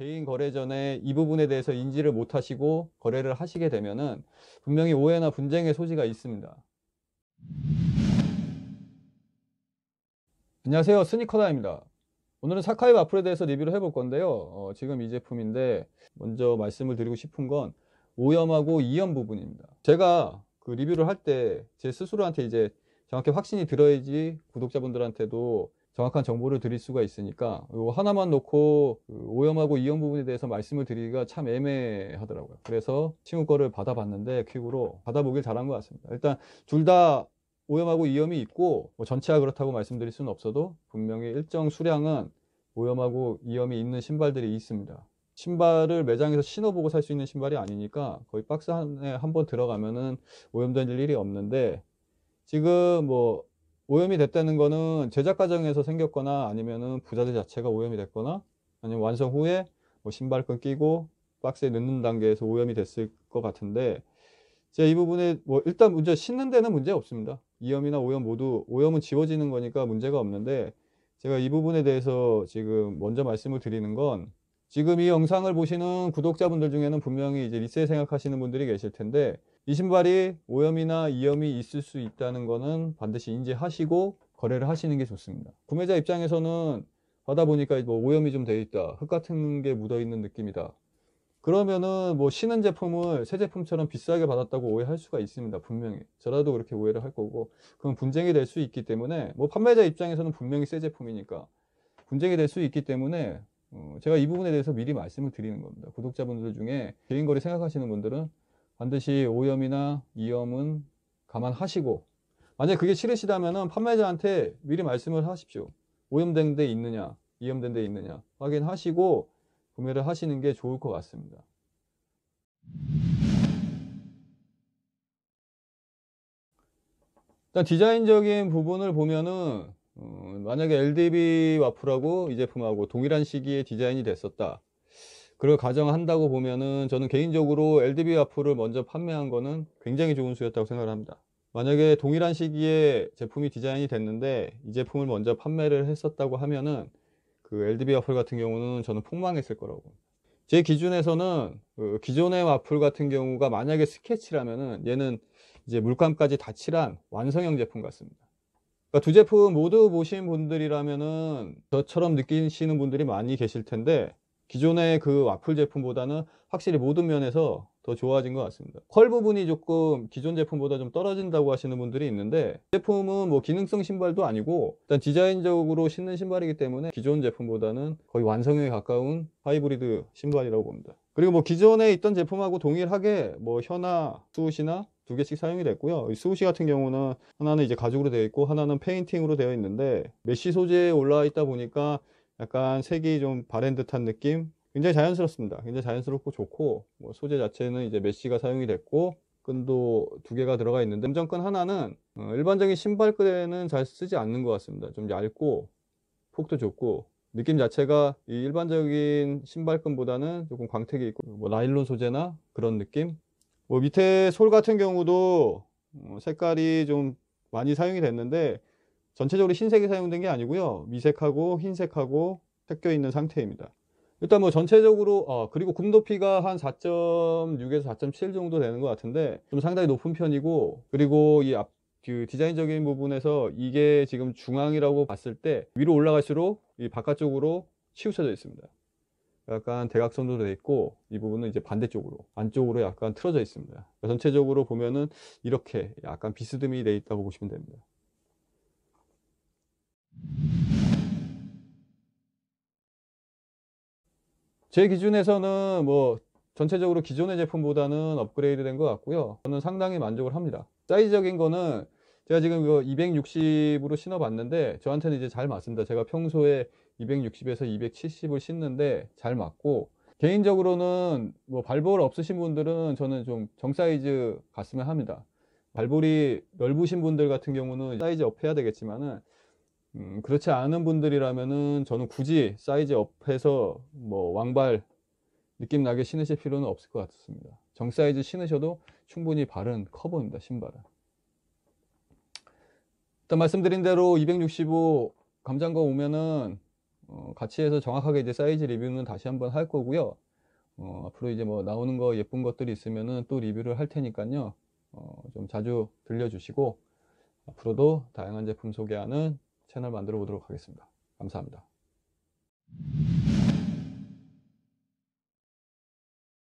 개인 거래 전에 이 부분에 대해서 인지를 못 하시고 거래를 하시게 되면은 분명히 오해나 분쟁의 소지가 있습니다. 안녕하세요. 스니커다입니다. 오늘은 사카이 와플에 대해서 리뷰를 해볼 건데요. 어, 지금 이 제품인데 먼저 말씀을 드리고 싶은 건 오염하고 이염 부분입니다. 제가 그 리뷰를 할 때 제 스스로한테 이제 정확히 확신이 들어야지 구독자분들한테도 정확한 정보를 드릴 수가 있으니까 이거 하나만 놓고 그 오염하고 이염 부분에 대해서 말씀을 드리기가 참 애매하더라고요. 그래서 친구 거를 받아봤는데 퀵으로 받아보길 잘한 것 같습니다. 일단 둘 다 오염하고 이염이 있고 뭐 전체가 그렇다고 말씀드릴 수는 없어도 분명히 일정 수량은 오염하고 이염이 있는 신발들이 있습니다. 신발을 매장에서 신어보고 살 수 있는 신발이 아니니까 거의 박스 안에 한번 들어가면은 오염될 일이 없는데 지금 뭐 오염이 됐다는 거는 제작 과정에서 생겼거나 아니면은 부자재 자체가 오염이 됐거나 아니면 완성 후에 뭐 신발끈 끼고 박스에 넣는 단계에서 오염이 됐을 것 같은데 제가 이 부분에 뭐 일단 문제 신는 데는 문제 없습니다. 이염이나 오염 모두 오염은 지워지는 거니까 문제가 없는데 제가 이 부분에 대해서 지금 먼저 말씀을 드리는 건 지금 이 영상을 보시는 구독자분들 중에는 분명히 이제 리세 생각하시는 분들이 계실 텐데 이 신발이 오염이나 이염이 있을 수 있다는 거는 반드시 인지하시고 거래를 하시는 게 좋습니다. 구매자 입장에서는 하다 보니까 뭐 오염이 좀 돼 있다. 흙 같은 게 묻어 있는 느낌이다. 그러면은 뭐 신은 제품을 새 제품처럼 비싸게 받았다고 오해할 수가 있습니다. 분명히. 저라도 그렇게 오해를 할 거고. 그럼 분쟁이 될 수 있기 때문에 뭐 판매자 입장에서는 분명히 새 제품이니까 분쟁이 될 수 있기 때문에 어 제가 이 부분에 대해서 미리 말씀을 드리는 겁니다. 구독자분들 중에 개인 거래 생각하시는 분들은 반드시 오염이나 이염은 감안하시고 만약에 그게 싫으시다면 판매자한테 미리 말씀을 하십시오. 오염된 데 있느냐, 이염된 데 있느냐 확인하시고 구매를 하시는 게 좋을 것 같습니다. 일단 디자인적인 부분을 보면은 어, 만약에 LDB 와플하고 이 제품하고 동일한 시기에 디자인이 됐었다. 그걸 가정한다고 보면은 저는 개인적으로 LDB 와플을 먼저 판매한 거는 굉장히 좋은 수였다고 생각을 합니다. 만약에 동일한 시기에 제품이 디자인이 됐는데 이 제품을 먼저 판매를 했었다고 하면은 그 LDB 와플 같은 경우는 저는 폭망했을 거라고. 제 기준에서는 그 기존의 와플 같은 경우가 만약에 스케치라면은 얘는 이제 물감까지 다 칠한 완성형 제품 같습니다. 그러니까 두 제품 모두 보신 분들이라면은 저처럼 느끼시는 분들이 많이 계실 텐데 기존의 그 와플 제품보다는 확실히 모든 면에서 더 좋아진 것 같습니다. 퀄 부분이 조금 기존 제품보다 좀 떨어진다고 하시는 분들이 있는데 제품은 뭐 기능성 신발도 아니고 일단 디자인적으로 신는 신발이기 때문에 기존 제품보다는 거의 완성에 가까운 하이브리드 신발이라고 봅니다. 그리고 뭐 기존에 있던 제품하고 동일하게 뭐 혀나 Swoosh나 두 개씩 사용이 됐고요. Swoosh 같은 경우는 하나는 이제 가죽으로 되어 있고 하나는 페인팅으로 되어 있는데 메쉬 소재에 올라와 있다 보니까 약간 색이 좀 바랜 듯한 느낌 굉장히 자연스럽습니다. 굉장히 자연스럽고 좋고 뭐 소재 자체는 이제 메쉬가 사용이 됐고 끈도 두 개가 들어가 있는데 음정끈 하나는 어, 일반적인 신발끈에는 잘 쓰지 않는 것 같습니다. 좀 얇고 폭도 좋고 느낌 자체가 이 일반적인 신발끈보다는 조금 광택이 있고 뭐 나일론 소재나 그런 느낌 뭐 밑에 솔 같은 경우도 어, 색깔이 좀 많이 사용이 됐는데 전체적으로 흰색이 사용된 게 아니고요. 미색하고 흰색하고 섞여 있는 상태입니다. 일단 뭐 전체적으로 어 그리고 굽 높이가 한 4.6에서 4.7 정도 되는 것 같은데 좀 상당히 높은 편이고 그리고 이 앞 그 디자인적인 부분에서 이게 지금 중앙이라고 봤을 때 위로 올라갈수록 이 바깥쪽으로 치우쳐져 있습니다. 약간 대각선으로 되어 있고 이 부분은 이제 반대쪽으로 안쪽으로 약간 틀어져 있습니다. 전체적으로 보면은 이렇게 약간 비스듬히 되어 있다고 보시면 됩니다 제 기준에서는 뭐 전체적으로 기존의 제품보다는 업그레이드 된 것 같고요. 저는 상당히 만족을 합니다. 사이즈적인 거는 제가 지금 이거 260으로 신어 봤는데 저한테는 이제 잘 맞습니다. 제가 평소에 260에서 270을 신는데 잘 맞고 개인적으로는 뭐 발볼 없으신 분들은 저는 좀 정사이즈 갔으면 합니다. 발볼이 넓으신 분들 같은 경우는 사이즈 up 해야 되겠지만은 음, 그렇지 않은 분들이라면은 저는 굳이 사이즈 up해서 뭐 왕발 느낌 나게 신으실 필요는 없을 것 같습니다. 정 사이즈 신으셔도 충분히 발은 커버됩니다. 신발은. 일단 말씀드린 대로 265 검정 거 오면은 어, 같이 해서 정확하게 이제 사이즈 리뷰는 다시 한번 할 거고요. 어, 앞으로 이제 뭐 나오는 거 예쁜 것들이 있으면은 또 리뷰를 할 테니까요. 어, 좀 자주 들려주시고 앞으로도 다양한 제품 소개하는 채널 만들어 보도록 하겠습니다. 감사합니다.